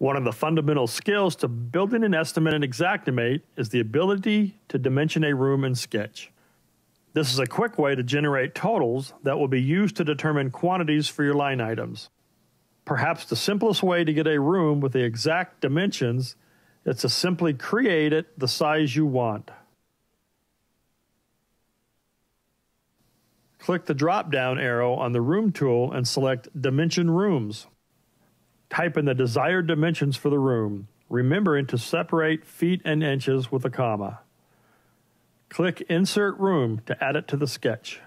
One of the fundamental skills to building an estimate in Xactimate is the ability to dimension a room in Sketch. This is a quick way to generate totals that will be used to determine quantities for your line items. Perhaps the simplest way to get a room with the exact dimensions is to simply create it the size you want. Click the drop down arrow on the Room tool and select Dimension Rooms. Type in the desired dimensions for the room, remembering to separate feet and inches with a comma. Click Insert Room to add it to the sketch.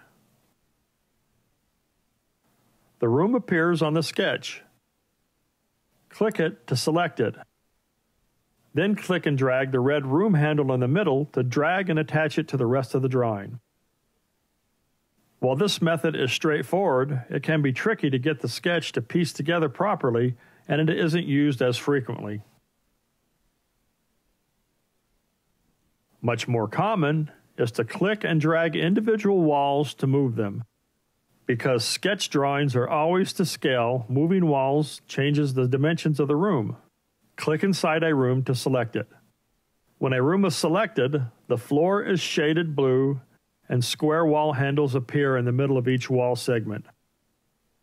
The room appears on the sketch. Click it to select it. Then click and drag the red room handle in the middle to drag and attach it to the rest of the drawing. While this method is straightforward, it can be tricky to get the sketch to piece together properly and it isn't used as frequently. Much more common is to click and drag individual walls to move them. Because sketch drawings are always to scale, moving walls changes the dimensions of the room. Click inside a room to select it. When a room is selected, the floor is shaded blue and square wall handles appear in the middle of each wall segment.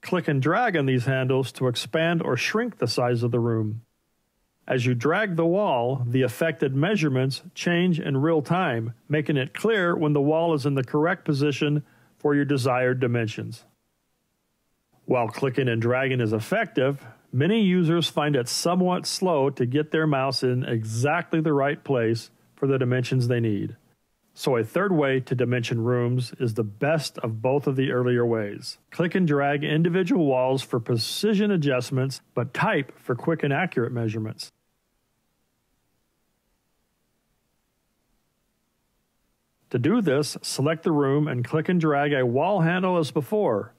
Click and drag on these handles to expand or shrink the size of the room. As you drag the wall, the affected measurements change in real time, making it clear when the wall is in the correct position for your desired dimensions. While clicking and dragging is effective, many users find it somewhat slow to get their mouse in exactly the right place for the dimensions they need. So a third way to dimension rooms is the best of both of the earlier ways. Click and drag individual walls for precision adjustments, but type for quick and accurate measurements. To do this, select the room and click and drag a wall handle as before.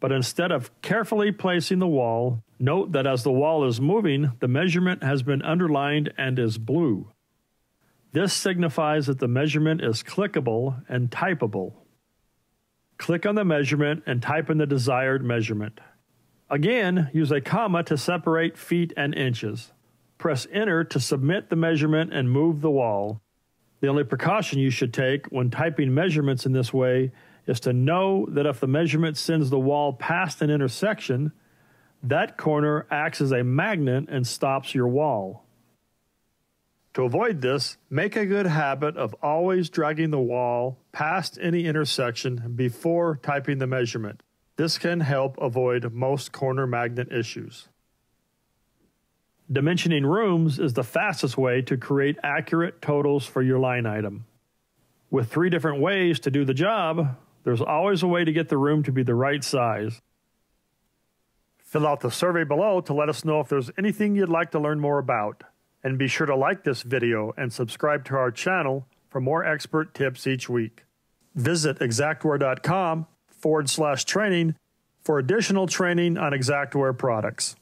But instead of carefully placing the wall, note that as the wall is moving, the measurement has been underlined and is blue. This signifies that the measurement is clickable and typable. Click on the measurement and type in the desired measurement. Again, use a comma to separate feet and inches. Press Enter to submit the measurement and move the wall. The only precaution you should take when typing measurements in this way is to know that if the measurement sends the wall past an intersection, that corner acts as a magnet and stops your wall. To avoid this, make a good habit of always dragging the wall past any intersection before typing the measurement. This can help avoid most corner magnet issues. Dimensioning rooms is the fastest way to create accurate totals for your line item. With three different ways to do the job, there's always a way to get the room to be the right size. Fill out the survey below to let us know if there's anything you'd like to learn more about. And be sure to like this video and subscribe to our channel for more Xpert tips each week. Visit xactware.com forward slash training for additional training on Xactware products.